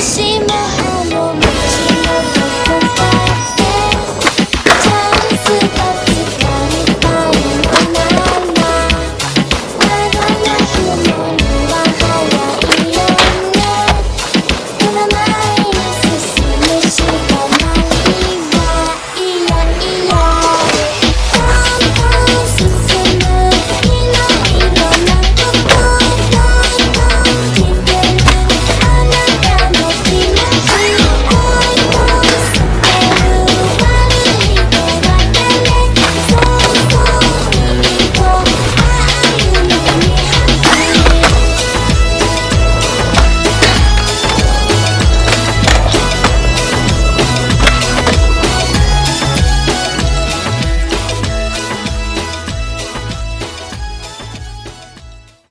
Yes, she.